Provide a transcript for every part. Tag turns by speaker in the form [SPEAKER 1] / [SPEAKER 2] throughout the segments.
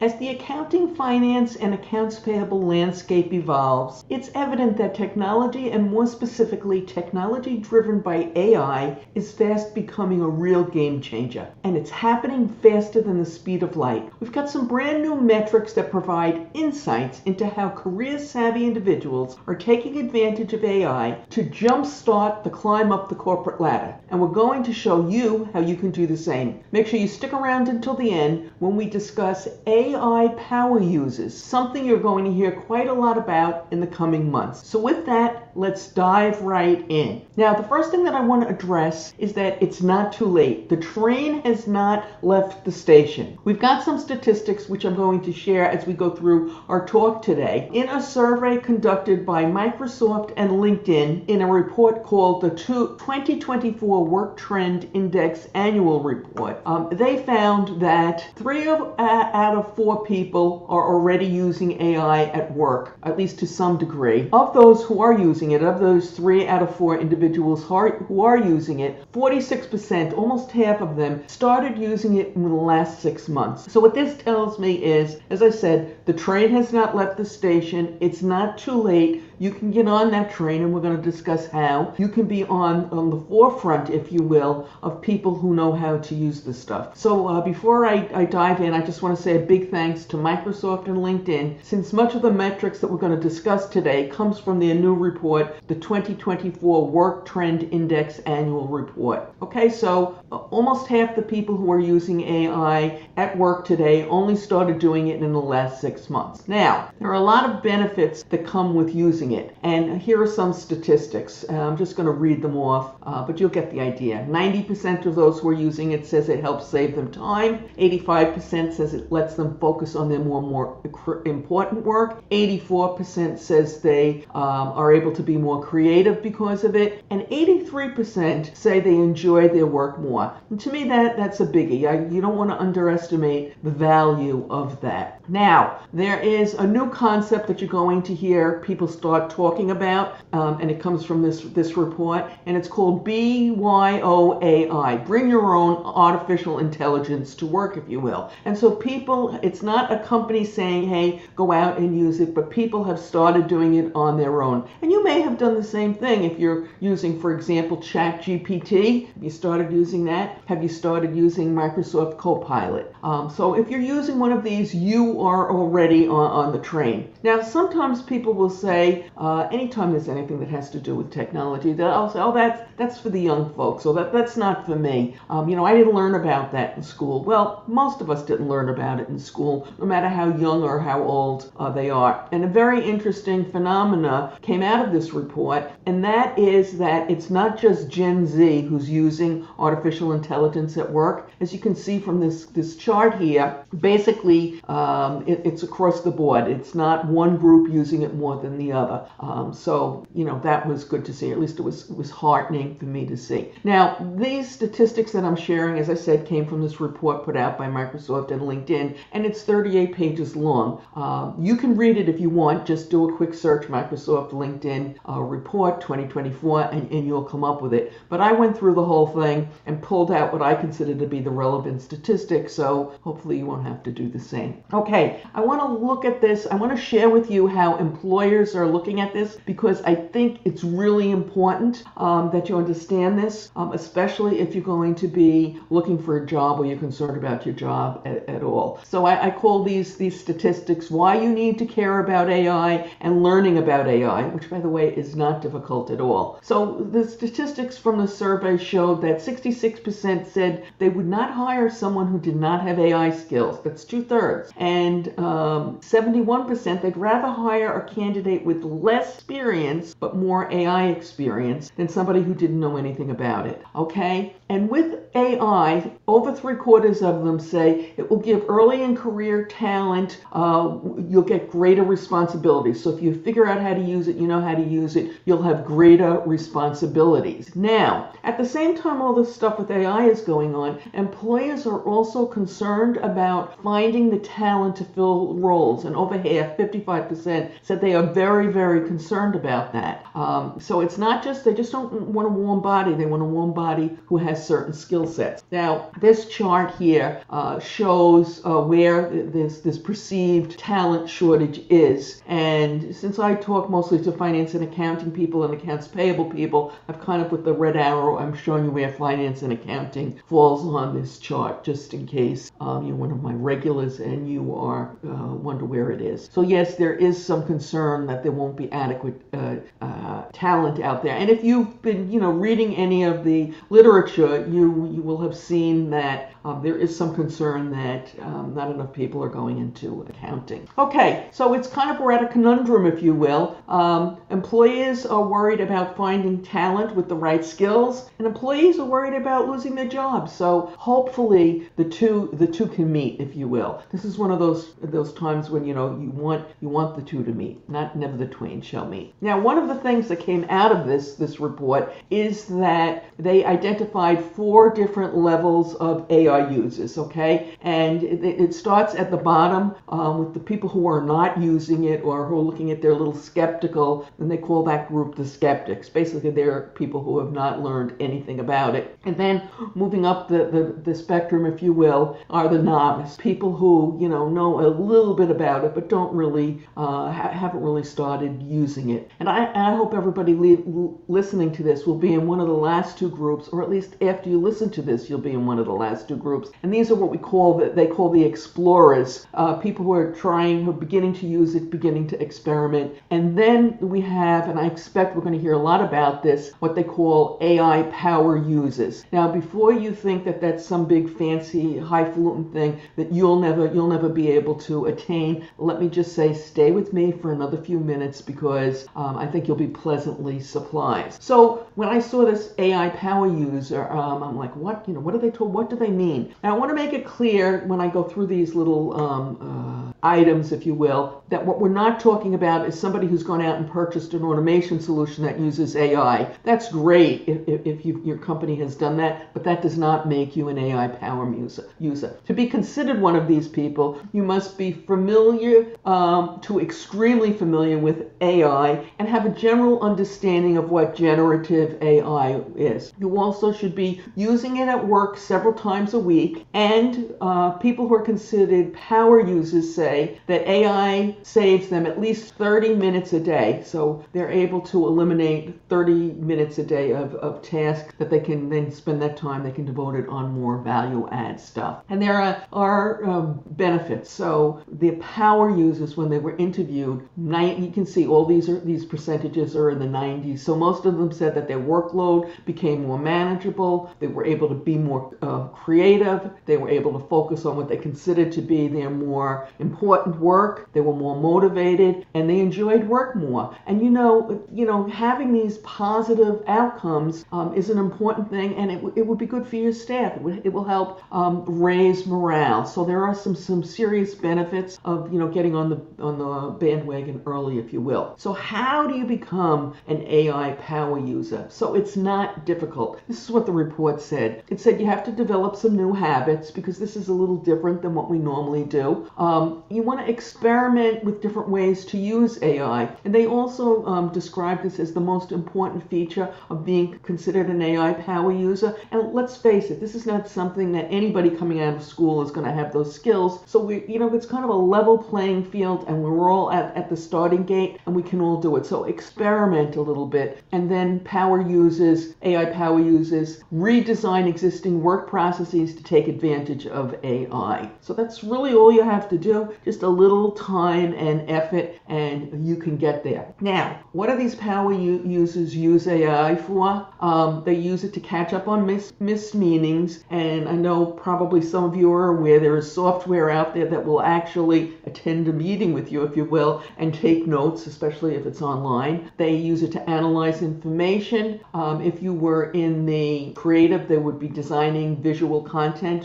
[SPEAKER 1] As the accounting, finance, and accounts payable landscape evolves, it's evident that technology, and more specifically, technology driven by AI, is fast becoming a real game changer. And it's happening faster than the speed of light. We've got some brand new metrics that provide insights into how career savvy individuals are taking advantage of AI to jumpstart the climb up the corporate ladder. And we're going to show you how you can do the same. Make sure you stick around until the end when we discuss AI AI power users, something you're going to hear quite a lot about in the coming months. So, with that, let's dive right in. Now, the first thing that I want to address is that it's not too late. The train has not left the station. We've got some statistics which I'm going to share as we go through our talk today. In a survey conducted by Microsoft and LinkedIn in a report called the 2024 Work Trend Index Annual Report, um, they found that three of, uh, out of four people are already using AI at work, at least to some degree. Of those who are using it, of those three out of four individuals who are, who are using it, 46%, almost half of them, started using it in the last six months. So, what this tells me is, as I said, the train has not left the station. It's not too late you can get on that train, and we're going to discuss how. You can be on, on the forefront, if you will, of people who know how to use this stuff. So uh, before I, I dive in, I just want to say a big thanks to Microsoft and LinkedIn, since much of the metrics that we're going to discuss today comes from their new report, the 2024 Work Trend Index Annual Report. Okay, so uh, almost half the people who are using AI at work today only started doing it in the last six months. Now, there are a lot of benefits that come with using using it. And here are some statistics. Uh, I'm just going to read them off, uh, but you'll get the idea. 90% of those who are using it says it helps save them time. 85% says it lets them focus on their more more important work. 84% says they um, are able to be more creative because of it, and 83% say they enjoy their work more. And to me, that that's a biggie. I, you don't want to underestimate the value of that. Now, there is a new concept that you're going to hear people start talking about, um, and it comes from this this report, and it's called BYOAI. Bring your own artificial intelligence to work, if you will. And so people, it's not a company saying, "Hey, go out and use it," but people have started doing it on their own. And you may have done the same thing if you're using, for example, ChatGPT. Have you started using that? Have you started using Microsoft Copilot? Um, so if you're using one of these, you are already on, on the train. Now, sometimes people will say, uh, anytime there's anything that has to do with technology, that I'll say, oh, that's that's for the young folks, or that that's not for me. Um, you know, I didn't learn about that in school. Well, most of us didn't learn about it in school, no matter how young or how old uh, they are. And a very interesting phenomena came out of this report, and that is that it's not just Gen Z who's using artificial intelligence at work. As you can see from this this chart here, basically um, it, it's across the board. It's not one group using it more than the other. Um, so, you know, that was good to see. At least it was, was heartening for me to see. Now, these statistics that I'm sharing, as I said, came from this report put out by Microsoft and LinkedIn, and it's 38 pages long. Um, you can read it if you want. Just do a quick search Microsoft LinkedIn uh, report 2024, and, and you'll come up with it. But I went through the whole thing and pulled out what I consider to be the relevant statistics, so hopefully you won't have to do the same. Okay, I want to look at this. I want to share with you how employers are looking at this because I think it's really important um, that you understand this, um, especially if you're going to be looking for a job or you're concerned about your job at, at all. So I, I, call these these statistics why you need to care about AI and learning about AI, which by the way is not difficult at all. So the statistics from the survey showed that 66% said they would not hire someone who did not have AI skills. That's two thirds. And um, 71% they'd rather hire a candidate with with less experience but more AI experience than somebody who didn't know anything about it. Okay? And with AI, over three quarters of them say it will give early in career talent, uh, you'll get greater responsibilities. So if you figure out how to use it, you know how to use it, you'll have greater responsibilities. Now, at the same time, all this stuff with AI is going on, employers are also concerned about finding the talent to fill roles. And over half, 55%, said they are very, very concerned about that. Um, so it's not just, they just don't want a warm body, they want a warm body who has has certain skill sets. Now, this chart here uh, shows uh, where this this perceived talent shortage is, and since I talk mostly to finance and accounting people and accounts payable people, I've kind of with the red arrow, I'm showing you where finance and accounting falls on this chart, just in case um, you're one of my regulars and you are uh, wonder where it is. So yes, there is some concern that there won't be adequate uh, uh, talent out there. And if you've been, you know, reading any of the literature, you you will have seen that um, there is some concern that um, not enough people are going into accounting. Okay, so it's kind of we're at a conundrum, if you will. Um, employers are worried about finding talent with the right skills, and employees are worried about losing their jobs. So hopefully the two the two can meet, if you will. This is one of those those times when you know you want you want the two to meet, not never the twain shall meet. Now, one of the things that came out of this this report is that they identified four different levels of AI users. Okay, and it, it starts at the bottom um, with the people who are not using it or who are looking at their little skeptical, and they call that group the skeptics. Basically, they're people who have not learned anything about it. And then moving up the, the, the spectrum, if you will, are the novice people who you know know a little bit about it but don't really uh, ha- haven't really started using it. And I, I hope everybody le- listening to this will be in one of the last two groups, or at least after you listen to this, you'll be in one of the last two groups. And these are what we call the, they call the explorers, uh, people who are trying, who are beginning to use it, beginning to experiment. And then we have, and I expect we're going to hear a lot about this, what they call AI power users. Now, before you think that that's some big fancy highfalutin thing that you'll never you'll never be able to attain, let me just say, stay with me for another few minutes because um, I think you'll be pleasantly surprised. So when I saw this AI power user, um, I'm like, what you know, what are they told? What do they mean? Now I want to make it clear when I go through these little um, uh, items, if you will, that what we're not talking about is somebody who's gone out and purchased an automation solution that uses AI. That's great if, if, if you, your company has done that, but that does not make you an AI power user. user. To be considered one of these people, you must be familiar um, to extremely familiar with AI and have a general understanding of what generative AI is. You also should be using it at work several times a week, and uh, people who are considered power users say that AI saves them at least 30 minutes a day. So they're able to eliminate 30 minutes a day of, of tasks that they can then spend that time, they can devote it on more value add stuff. And there are, are um, benefits. So the power users, when they were interviewed, nine, you can see all these are these percentages are in the 90s. So most of them said that their workload became more manageable. They were able to be more uh, creative. They were able to focus on what they considered to be their more important work. They were more motivated and they enjoyed work more. And you know, you know, having these positive outcomes um, is an important thing, and it, it would be good for your staff. It, it will help um, raise morale. So there are some some serious benefits of you know getting on the on the bandwagon early, if you will. So how do you become an AI power user? So it's not difficult. This is what the report said. It said you have to develop some new habits because this is a little different than what we normally do. Um, you want to experiment with different ways to use AI, and they also um, describe this as the most important feature of being considered an AI power user. And let's face it, this is not something that anybody coming out of school is going to have those skills. So we, you know, it's kind of a level playing field, and we're all at, at the starting gate, and we can all do it. So experiment a little bit, and then power users, AI power users, redesign existing work processes to take advantage of AI. So that's really all you have to do. Just a little time and effort, and you can get there. Now, what do these power users use AI for? Um, they use it to catch up on mis- mismeanings, and I know probably some of you are aware there is software out there that will actually attend a meeting with you, if you will, and take notes, especially if it's online. They use it to analyze information. Um, if you were in the creative, they would be designing visual content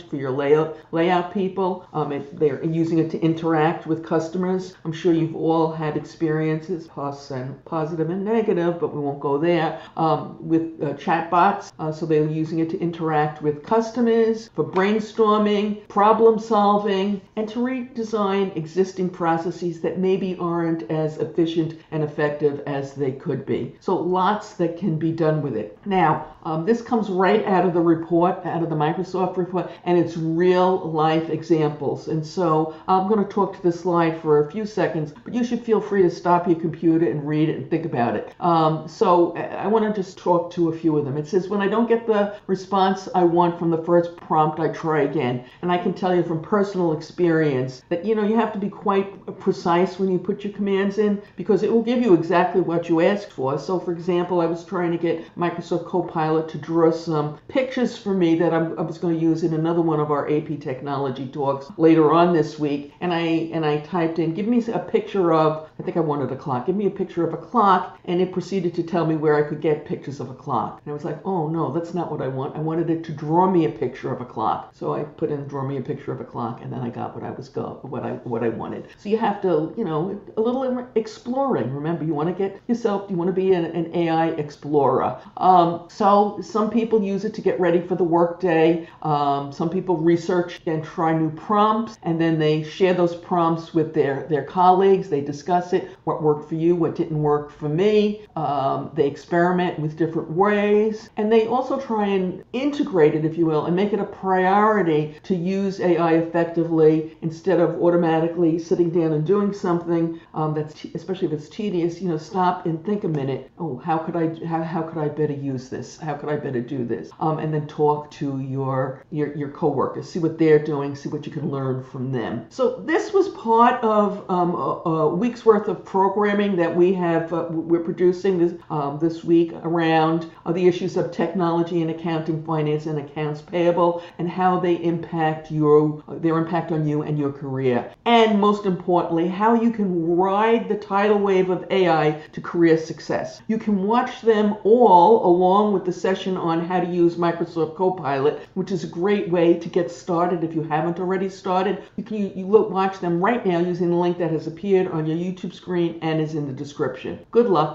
[SPEAKER 1] for your layout layout people. Um, they're using it to interact with customers. I'm sure you've all had experiences, positive and negative, but we won't go there, um, with uh, chatbots. Uh, so they're using it to interact with customers, for brainstorming, problem solving, and to redesign existing processes that maybe aren't as efficient and effective as they could be. So lots that can be done with it. Now, um, this comes right out of the report, out of the Microsoft and it's real life examples. And so I'm going to talk to this slide for a few seconds, but you should feel free to stop your computer and read it and think about it. Um, so I want to just talk to a few of them. It says, when I don't get the response I want from the first prompt, I try again. And I can tell you from personal experience that, you know, you have to be quite precise when you put your commands in because it will give you exactly what you asked for. So, for example, I was trying to get Microsoft Copilot to draw some pictures for me that I'm, i was going to use in another one of our AP technology talks later on this week. And I and I typed in, give me a picture of, I think I wanted a clock. Give me a picture of a clock, and it proceeded to tell me where I could get pictures of a clock. And I was like, oh no, that's not what I want. I wanted it to draw me a picture of a clock. So I put in, draw me a picture of a clock, and then I got what I was go, what I what I wanted. So you have to, you know, a little exploring. Remember, you want to get yourself, you want to be an, an AI explorer. Um, so some people use it to get ready for the workday. Um, some people research and try new prompts, and then they share those prompts with their their colleagues. They discuss it, what worked for you, what didn't work for me. Um, they experiment with different ways, and they also try and integrate it, if you will, and make it a priority to use AI effectively instead of automatically sitting down and doing something um, that's, t- especially if it's tedious. You know, stop and think a minute. Oh, how could I how, how could I better use this? How could I better do this? Um, and then talk to your your your coworkers, see what they're doing, see what you can learn from them. So this was part of um, a, a, week's worth of programming that we have uh, we're producing this um, this week around uh, the issues of technology and accounting, finance, and accounts payable, and how they impact your their impact on you and your career, and most importantly, how you can ride the tidal wave of AI to career success. You can watch them all along with the session on how to use Microsoft Copilot, which is a great way to get started if you haven't already started. You can you look, watch them right now using the link that has appeared on your YouTube screen and is in the description. Good luck.